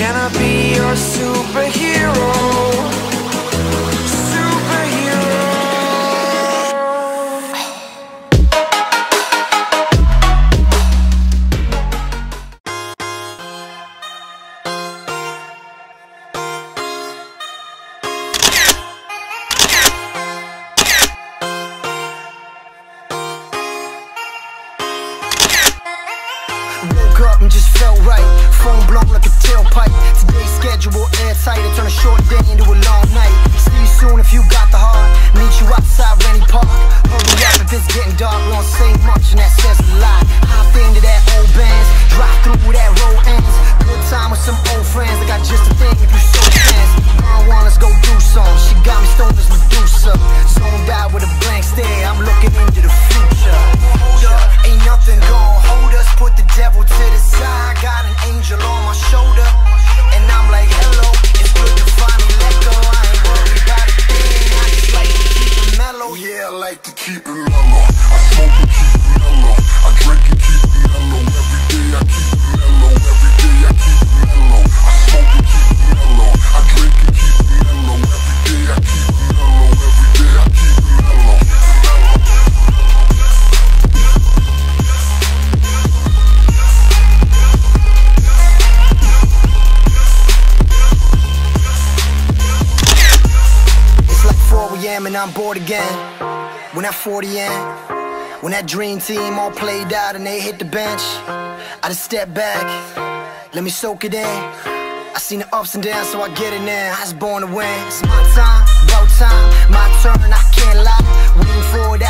Can I be your superhero? Superhero. Woke up and just felt right. Soon if you got the heart. Meet you outside To keep it. I smoke and keep it mellow. I drink keep it mellow. Every day I keep it mellow. Every day I keep it mellow. I smoke keep mellow. I drink keep mellow. Every day I keep it mellow. Every day I keep. Mellow. It's like 4 a.m. and I'm bored again. When that 40 in, when that dream team all played out and they hit the bench, I just step back, let me soak it in. I seen the ups and downs, so I get it now. I was born to win. It's my time, about time, my turn. I can't lie. Waiting for that